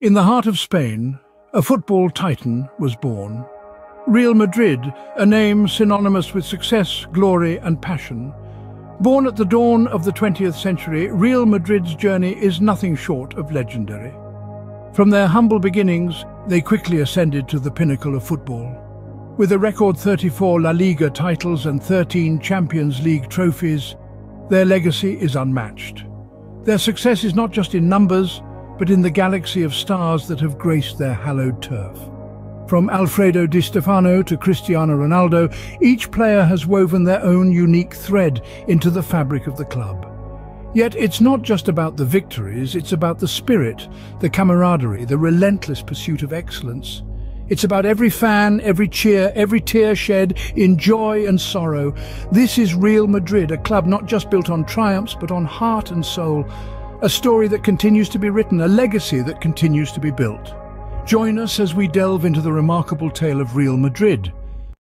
In the heart of Spain, a football titan was born. Real Madrid, a name synonymous with success, glory and passion. Born at the dawn of the 20th century, Real Madrid's journey is nothing short of legendary. From their humble beginnings, they quickly ascended to the pinnacle of football. With a record 34 La Liga titles and 13 Champions League trophies, their legacy is unmatched. Their success is not just in numbers, but in the galaxy of stars that have graced their hallowed turf. From Alfredo Di Stefano to Cristiano Ronaldo, each player has woven their own unique thread into the fabric of the club. Yet it's not just about the victories, it's about the spirit, the camaraderie, the relentless pursuit of excellence. It's about every fan, every cheer, every tear shed in joy and sorrow. This is Real Madrid, a club not just built on triumphs, but on heart and soul, a story that continues to be written, a legacy that continues to be built. Join us as we delve into the remarkable tale of Real Madrid,